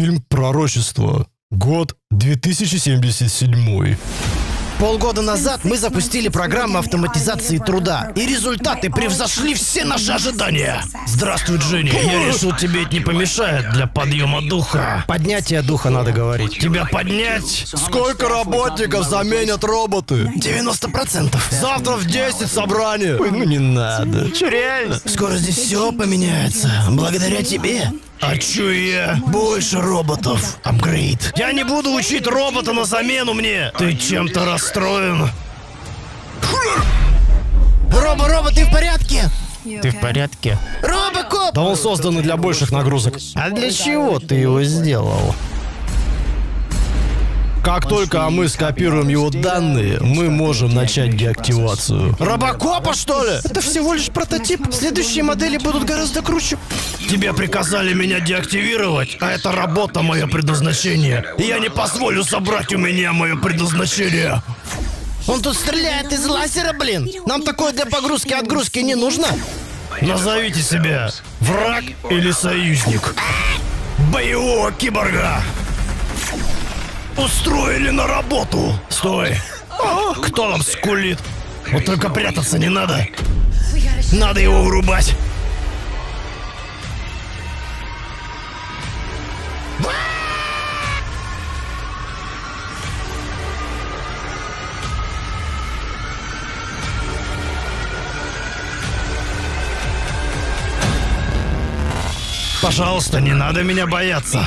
Фильм «Пророчество». Год 2077. Полгода назад мы запустили программу автоматизации труда, и результаты превзошли все наши ожидания. Здравствуй, Дженни. Я решил, тебе это не помешает для подъема духа. Поднятие духа надо говорить. Тебя поднять? Сколько работников заменят роботы? 90%. Завтра в 10 собрание. Ой, ну не надо. Че, реально? Скоро здесь все поменяется. Благодаря тебе. А чё я? Больше роботов. Апгрейд. Я не буду учить робота на замену мне. Ты чем-то расстроен? Робо, робо, ты в порядке? Ты в порядке? Робокоп! Да он создан для больших нагрузок. А для чего ты его сделал? Как только мы скопируем его данные, мы можем начать деактивацию. Робокопа, что ли? Это всего лишь прототип. Следующие модели будут гораздо круче. Тебе приказали меня деактивировать, а это работа мое предназначение. И я не позволю собрать у меня мое предназначение. Он тут стреляет из лазера, блин. Нам такое для погрузки-отгрузки не нужно. Назовите себя враг или союзник. Боевого киборга. Устроили на работу. Стой. Кто там скулит? Вот только прятаться не надо. Надо его врубать. Пожалуйста, не надо меня бояться.